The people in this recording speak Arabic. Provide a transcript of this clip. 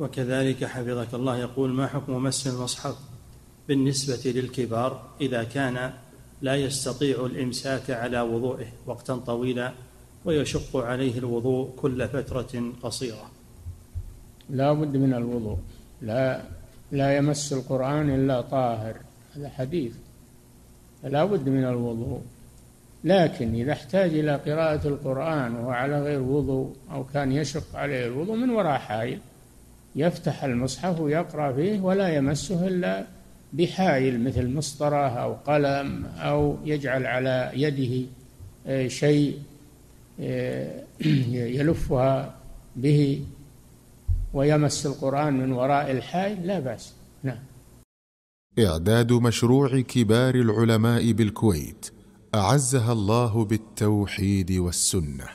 وكذلك حفظك الله يقول ما حكم مس المصحف بالنسبة للكبار إذا كان لا يستطيع الإمساك على وضوئه وقتا طويلا ويشق عليه الوضوء كل فترة قصيرة. لا بد من الوضوء. لا لا يمس القرآن إلا طاهر. هذا حديث. لا بد من الوضوء. لكن إذا احتاج إلى قراءة القرآن وهو على غير وضوء أو كان يشق عليه الوضوء من وراء حائل يفتح المصحف ويقرأ فيه ولا يمسه إلا بحائل مثل مسطرة أو قلم أو يجعل على يده آه، شيء آه، يلفها به ويمس القرآن من وراء الحائل لا بأس. نعم. إعداد مشروع كبار العلماء بالكويت أعزها الله بالتوحيد والسنة.